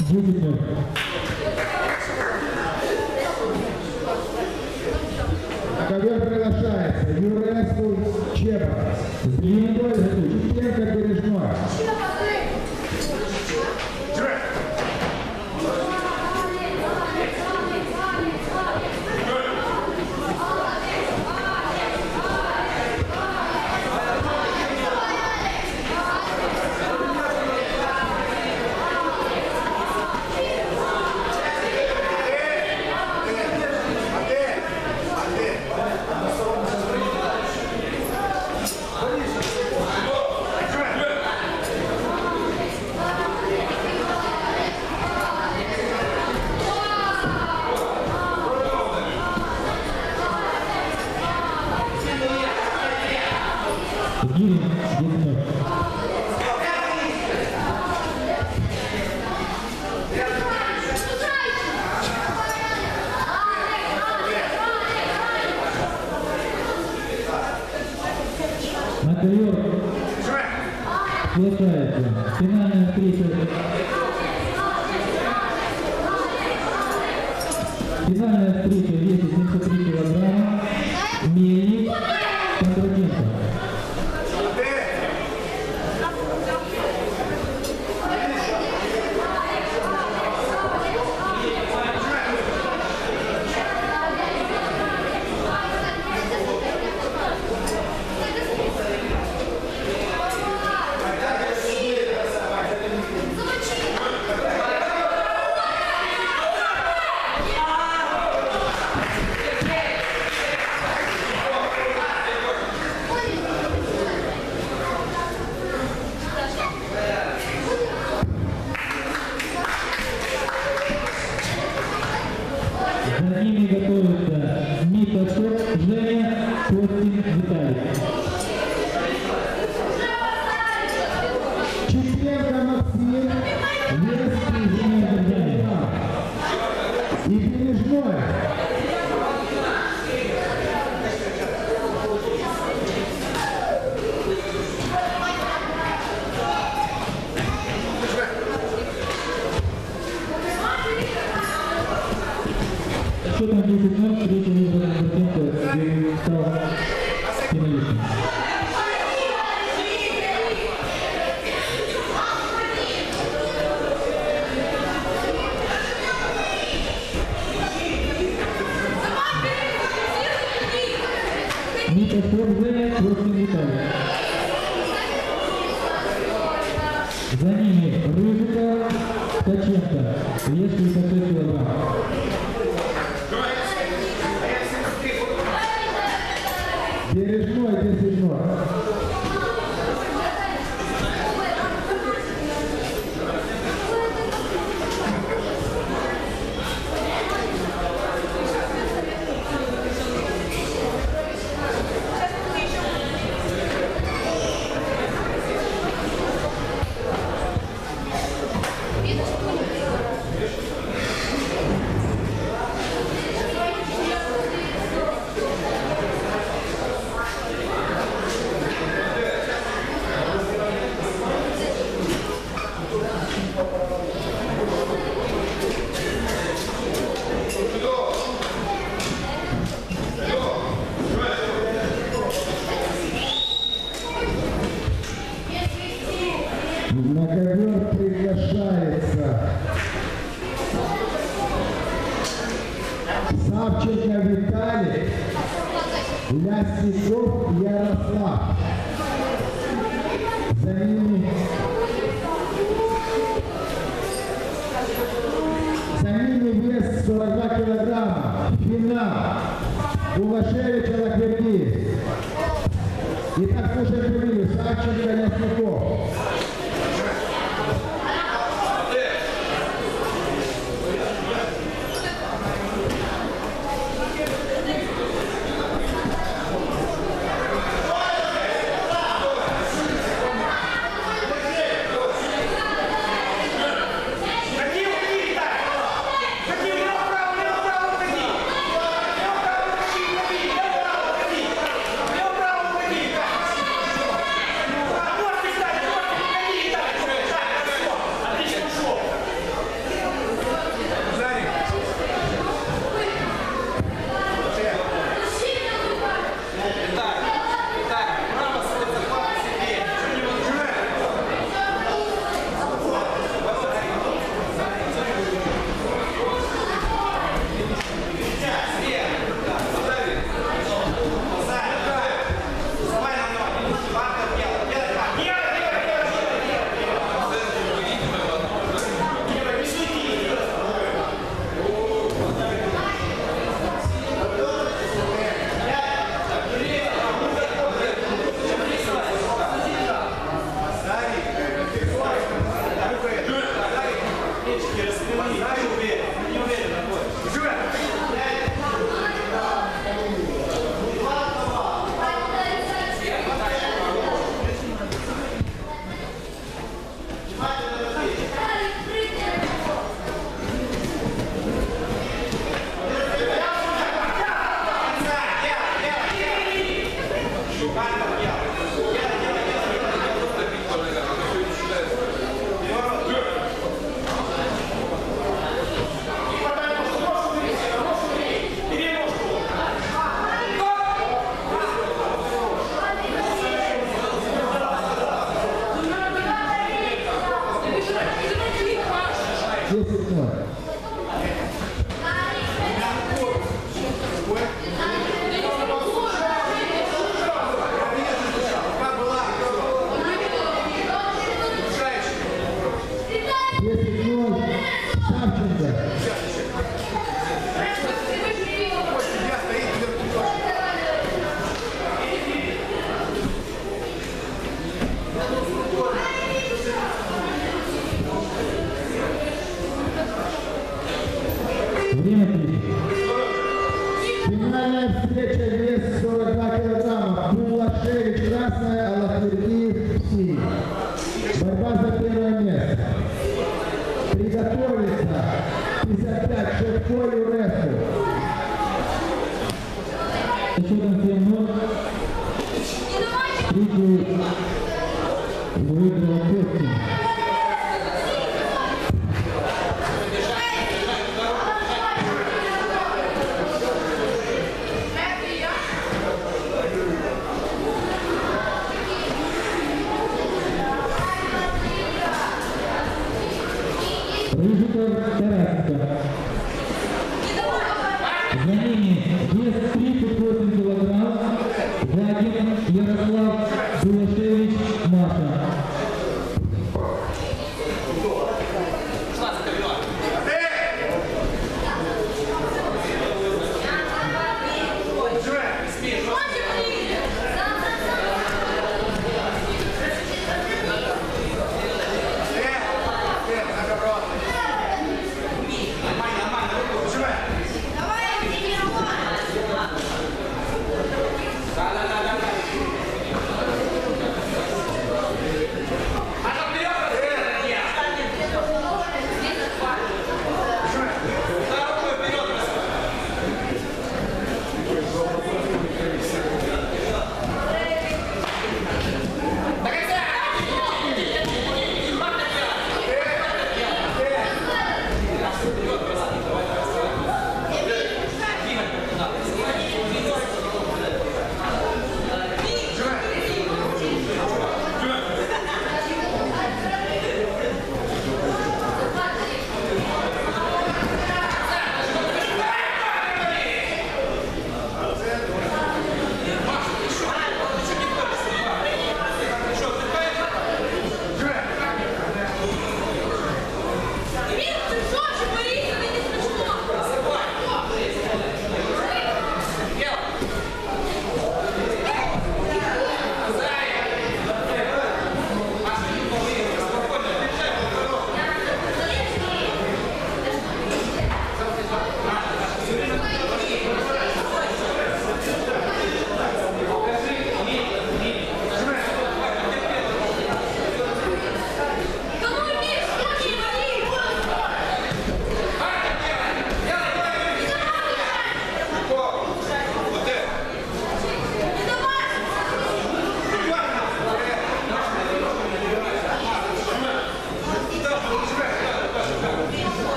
выгодно. На ковер приглашается Юрий Чепа с Получается, финальная встреча... Финальная встреча. igreja Ильина, Улашевича Лаквердис. Итак, слушаем фамилию Савченко Ясняков.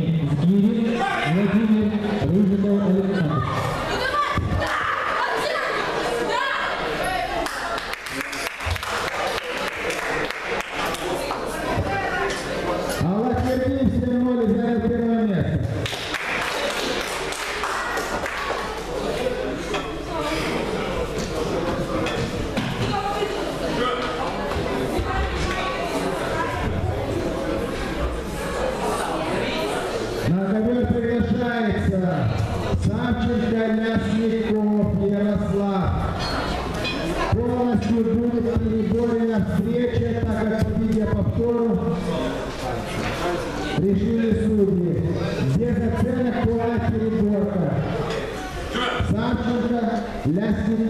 تفكير وتفكير Савченко